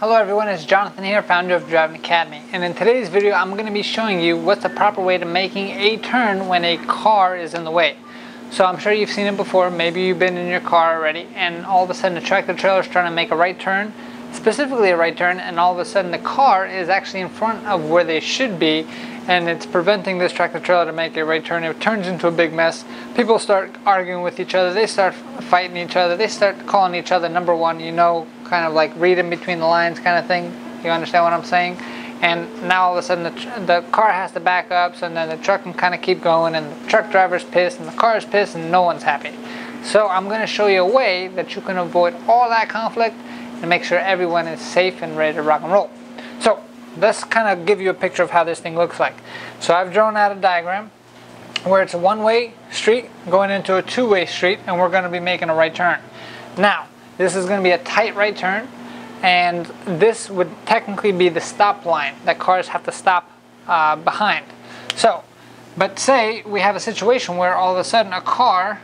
Hello everyone, it's Jonathan here, founder of Driving Academy. And in today's video, I'm going to be showing you what's the proper way to making a turn when a car is in the way. So I'm sure you've seen it before, maybe you've been in your car already, and all of a sudden a tractor trailer is trying to make a right turn, specifically a right turn, and all of a sudden the car is actually in front of where they should be, and it's preventing this tractor trailer to make a right turn. It turns into a big mess. People start arguing with each other, they start fighting each other, they start calling each other number one, you know, kind of like reading between the lines kind of thing. You understand what I'm saying? And now all of a sudden the, the car has to back up, so then the truck can kind of keep going, and the truck driver's pissed, and the car's pissed, and no one's happy. So I'm going to show you a way that you can avoid all that conflict and make sure everyone is safe and ready to rock and roll. So let's kind of give you a picture of how this thing looks like. So I've drawn out a diagram where it's a one-way street going into a two-way street, and we're going to be making a right turn. Now, this is going to be a tight right turn, and this would technically be the stop line that cars have to stop uh, behind. So, but say we have a situation where all of a sudden a car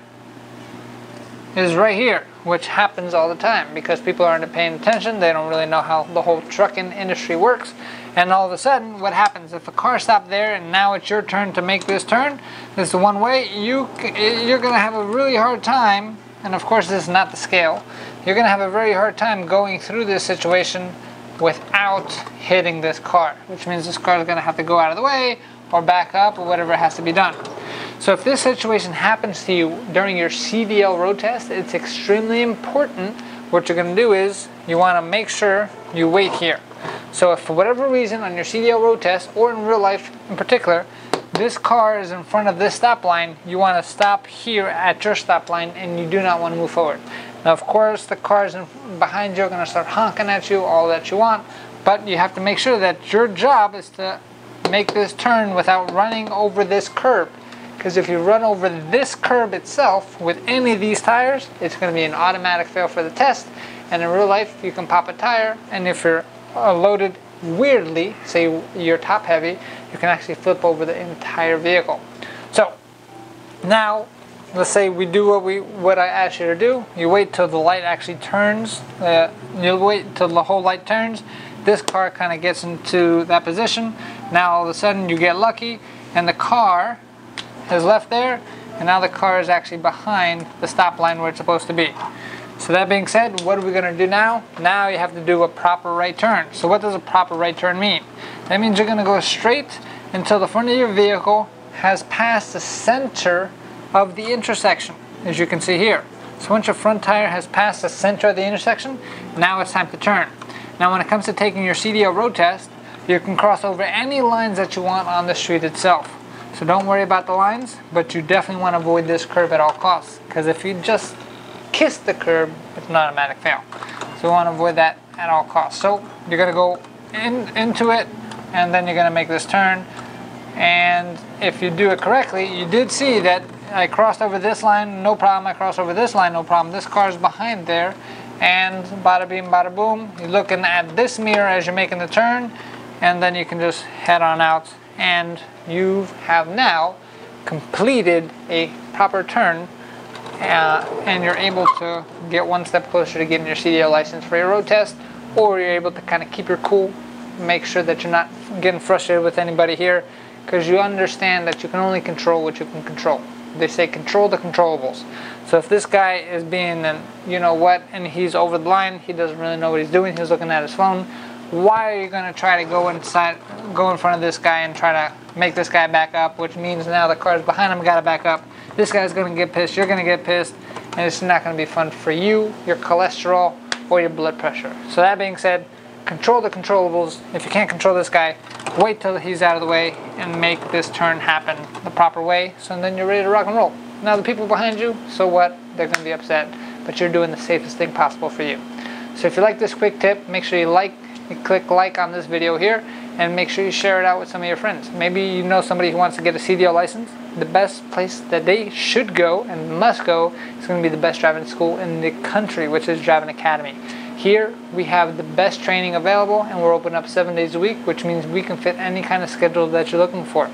is right here, which happens all the time because people aren't paying attention. They don't really know how the whole trucking industry works. And all of a sudden, what happens if a car stopped there and now it's your turn to make this turn? This is one way. You you're going to have a really hard time. And of course, this is not the scale you're going to have a very hard time going through this situation without hitting this car, which means this car is going to have to go out of the way or back up or whatever has to be done. So if this situation happens to you during your CDL road test, it's extremely important. What you're going to do is you want to make sure you wait here. So if for whatever reason on your CDL road test or in real life in particular, this car is in front of this stop line, you want to stop here at your stop line and you do not want to move forward. Now, of course, the cars behind you are going to start honking at you all that you want, but you have to make sure that your job is to make this turn without running over this curb. Because if you run over this curb itself with any of these tires, it's going to be an automatic fail for the test. And in real life, you can pop a tire, and if you're uh, loaded weirdly, say you're top heavy, you can actually flip over the entire vehicle. So now let's say we do what we what I asked you to do. You wait till the light actually turns. Uh, you'll wait till the whole light turns. This car kind of gets into that position. Now all of a sudden you get lucky, and the car has left there, and now the car is actually behind the stop line where it's supposed to be. So that being said, what are we going to do now? Now you have to do a proper right turn. So what does a proper right turn mean? That means you're going to go straight until the front of your vehicle has passed the center of the intersection, as you can see here. So once your front tire has passed the center of the intersection, now it's time to turn. Now when it comes to taking your CDL road test, you can cross over any lines that you want on the street itself. So don't worry about the lines, but you definitely want to avoid this curb at all costs. Because if you just kiss the curb, it's an automatic fail. So we want to avoid that at all costs. So you're going to go in, into it, and then you're going to make this turn. And if you do it correctly, you did see that I crossed over this line, no problem. I crossed over this line, no problem. This car's behind there, and bada bing, bada boom. You're looking at this mirror as you're making the turn, and then you can just head on out, and you have now completed a proper turn, uh, and you're able to get one step closer to getting your CDL license for your road test, or you're able to kind of keep your cool, make sure that you're not getting frustrated with anybody here, because you understand that you can only control what you can control they say control the controllables. So if this guy is being you know what and he's over the line, he doesn't really know what he's doing, he's looking at his phone, why are you going to try to go inside go in front of this guy and try to make this guy back up, which means now the car's behind him got to back up. This guy's going to get pissed, you're going to get pissed, and it's not going to be fun for you, your cholesterol, or your blood pressure. So that being said, control the controllables. If you can't control this guy, wait till he's out of the way and make this turn happen the proper way so then you're ready to rock and roll. Now the people behind you, so what? They're going to be upset, but you're doing the safest thing possible for you. So if you like this quick tip, make sure you like, you click like on this video here, and make sure you share it out with some of your friends. Maybe you know somebody who wants to get a CDL license. The best place that they should go and must go is going to be the best driving school in the country, which is Driving Academy. Here we have the best training available and we're open up seven days a week, which means we can fit any kind of schedule that you're looking for.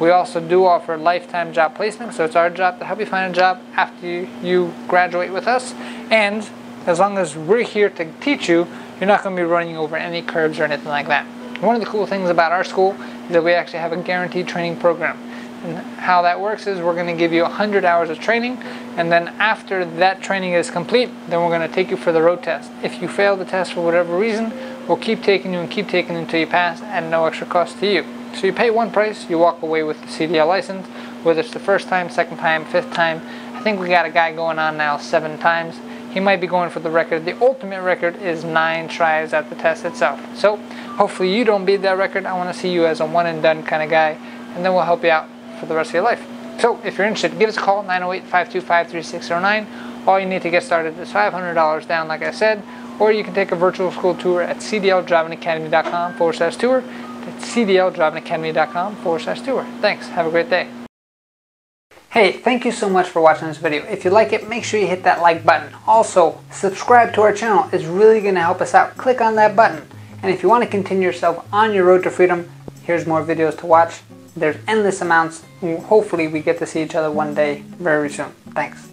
We also do offer lifetime job placement, so it's our job to help you find a job after you, graduate with us. And as long as we're here to teach you, you're not going to be running over any curbs or anything like that. One of the cool things about our school is that we actually have a guaranteed training program. And how that works is we're going to give you 100 hours of training, and then after that training is complete, then we're going to take you for the road test. If you fail the test for whatever reason, we'll keep taking you and keep taking you until you pass at no extra cost to you. So you pay one price, you walk away with the CDL license, whether it's the first time, second time, fifth time. I think we got a guy going on now seven times. He might be going for the record. The ultimate record is nine tries at the test itself. So hopefully you don't beat that record. I want to see you as a one and done kind of guy, and then we'll help you out for the rest of your life. So if you're interested, give us a call, 908-525-3609. All you need to get started is $500 down, like I said, or you can take a virtual school tour at cdldrivingacademy.com forward slash tour. That's cdldrivingacademy.com forward slash tour. Thanks. Have a great day. Hey, thank you so much for watching this video. If you like it, make sure you hit that like button. Also, subscribe to our channel. It's really going to help us out. Click on that button. And if you want to continue yourself on your road to freedom, here's more videos to watch. There's endless amounts. Hopefully we get to see each other one day very soon. Thanks.